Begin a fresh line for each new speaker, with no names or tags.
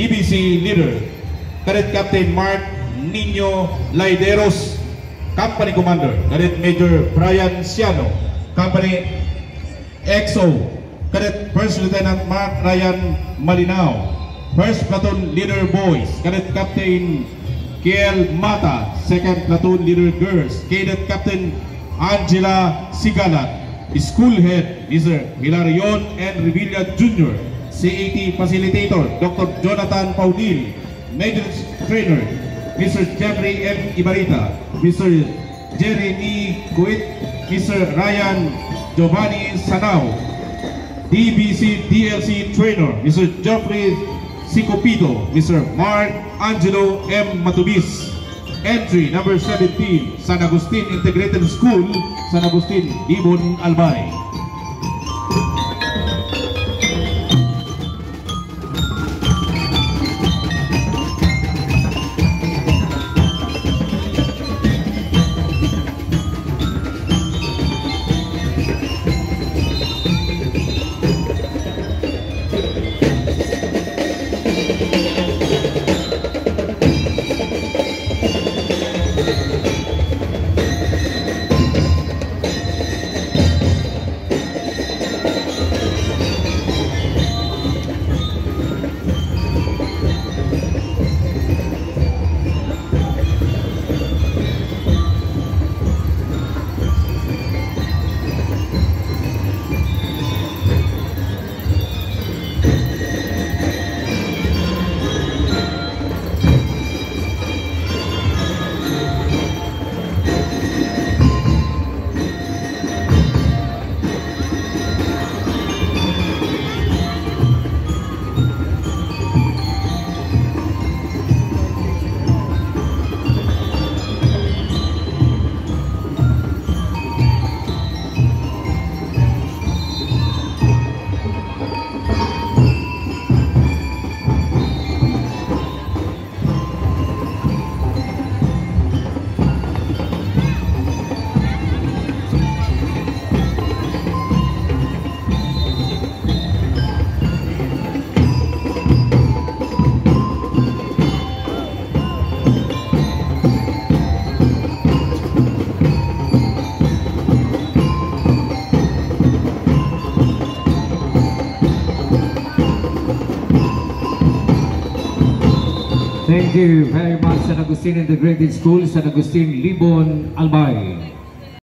DBC leader, Cadet Captain Mark Nino Laideros, Company Commander, Cadet Major Brian Ciano, Company EXO, Cadet First Lieutenant Mark Ryan Malinao, First Platoon Leader Boys, Cadet Captain Kiel Mata, Second Platoon Leader Girls, Cadet Captain Angela Sigalat, School Head Mr. Hilarion N. Revilla Jr., CAT Facilitator Dr. Jonathan Paudil, Major Trainer Mr. Jeffrey M. Ibarita, Mr. Jerry E. Kuit, Mr. Ryan Giovanni Sanao, DBC DLC Trainer Mr. Geoffrey Sicopito, Mr. Mark Angelo M. Matubis, Entry number 17, San Agustin Integrated School, San Agustin, Ibon, Albay.
Thank you very much San Agustin Integrated School, San Agustin, Libon, Albay.